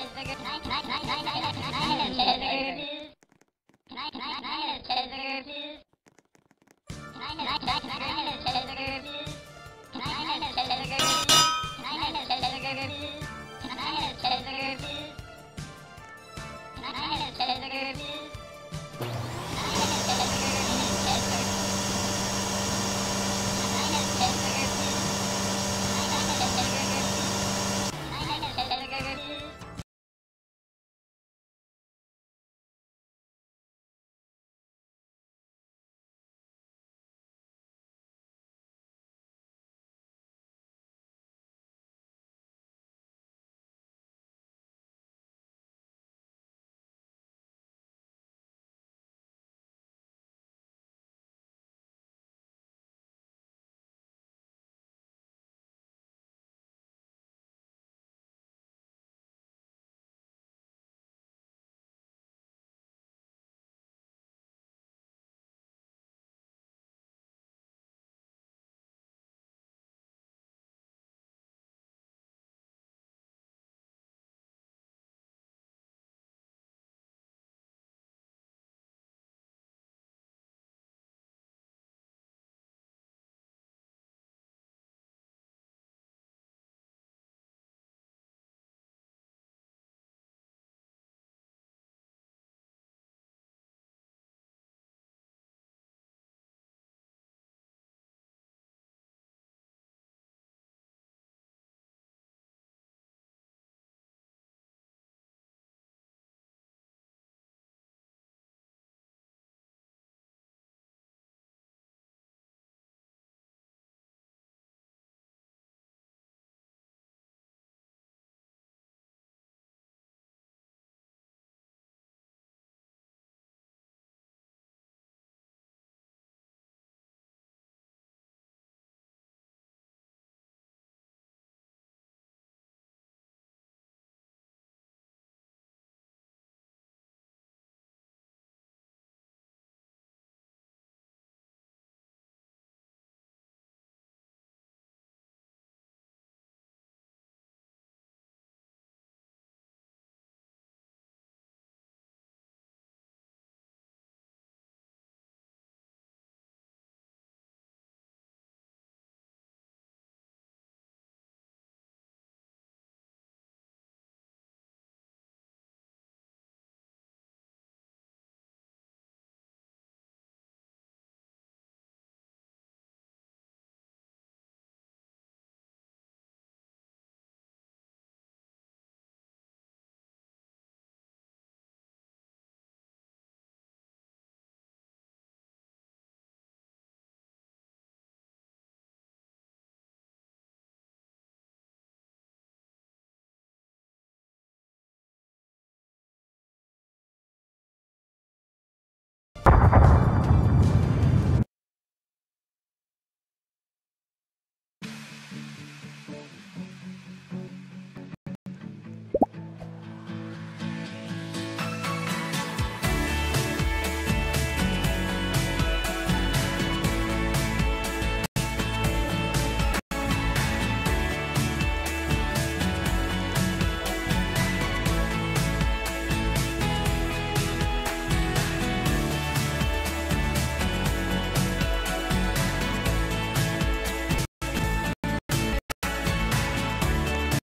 Cheeseburger, can I, can I, can